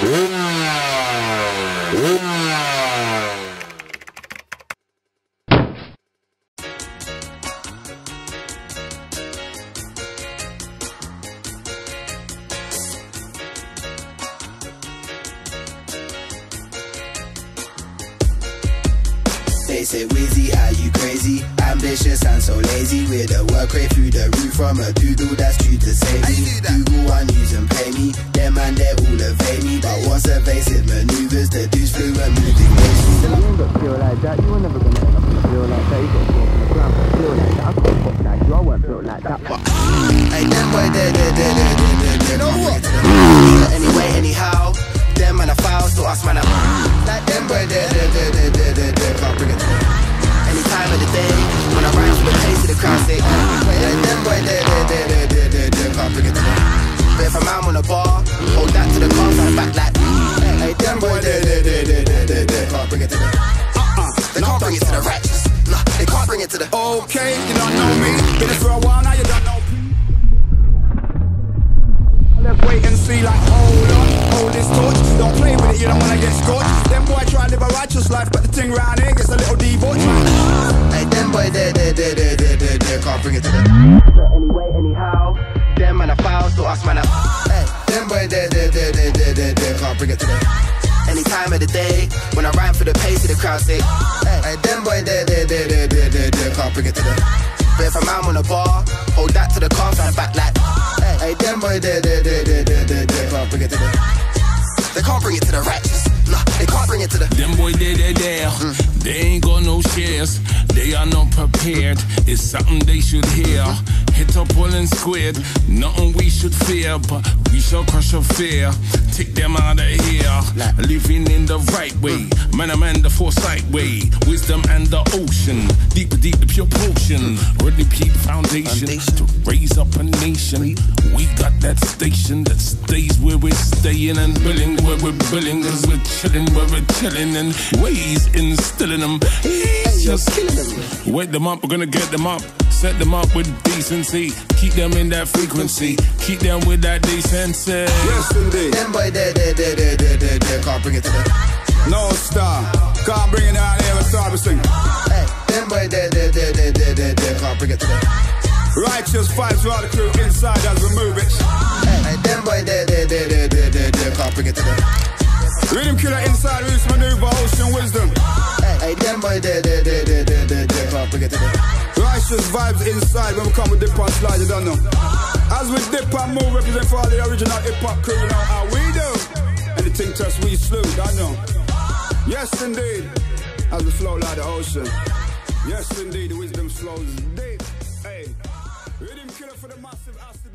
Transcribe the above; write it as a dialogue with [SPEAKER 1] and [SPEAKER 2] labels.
[SPEAKER 1] They say Wizzy, are you crazy? Ambitious and so lazy. With the work rate through the roof from a doodle that's due to save me. Google one use and pay me. Them man, they're all evade me.
[SPEAKER 2] Got like that, you were never gonna end up with skill like that. You got walk on the ground skill like that. I can't pop like you, I weren't built like that.
[SPEAKER 1] Hey, them boy, they, they, they, they, they, they, they, know what? Anyway, anyhow, them man a foul, so us man a like them boy, they, they, they, they, they, they, they, can't bring it. Any time of the day, when I rhyme for the pace of the crowd, say, them boy,
[SPEAKER 3] Okay, you don't know me. Been it for a while now, you don't know me. Let's wait and see, like, hold on, hold this torch. Don't play with it, you don't wanna get scorched. Them boy try to live a righteous life, but the thing round here gets a little debauched.
[SPEAKER 1] Hey, them boy, they, they, they, they, they, they, they can't bring it to them. But anyway, anyhow, them man a foul, so us man a. Hey, them boy, they, they, they, they, they, they, they can't bring it to them. Time of the day, when I rhyme for the pace of the crowd, say, hey, them boy, they, they, they, they, they, they, they can't bring it to them. But if I'm out on the bar, hold that to the car, and back like, hey, them boy, they, they, they, they, they, they, they can't bring it to them. They can't bring it to the righteous. Nah, they can't bring it to the.
[SPEAKER 4] Them boy they they there, they ain't got no shares. They are not prepared. It's something they should hear. Hit up all and squared. Nothing we should fear, but we shall crush your fear. Take them out of here. Living in the right way. Man, I'm in the foresight way. Wisdom and the ocean. Deeper, deep, the pure potion. Ready, peak foundation to raise up a nation. We got that station that stays where we're staying and billing where we're billing. Cause we're chilling where we're chilling and ways instilling them. He's just killing them. Wake them up, we're gonna get them up. Set them up with decency. Keep them in that frequency. Keep them with that decency.
[SPEAKER 3] Yes, indeed.
[SPEAKER 1] Them boy, they, they, they, they, they, they, they can't bring it to them.
[SPEAKER 3] No star. Can't bring it out here and start sing.
[SPEAKER 1] Hey, them boy, they, they, they, they, they, they, they can't bring it to them.
[SPEAKER 3] Righteous vibes for all the crew inside as we move it.
[SPEAKER 1] Hey, them boy, they, they, they, they, they, they, they can't bring it to them.
[SPEAKER 3] Rhythm killer inside, Roots Manuva, ocean wisdom.
[SPEAKER 1] Hey, them boy, they, they, they, they, they, they, they can't bring it.
[SPEAKER 3] Righteous vibes inside when we come with dip and slide, you don't know. As we dip and move, represent for all the original hip hop crew, you know how we do. Anything to us, we slew, I know. Yes, indeed. As we flow like the ocean. Yes, indeed, the wisdom flows deep. Hey, rhythm killer for the massive acid.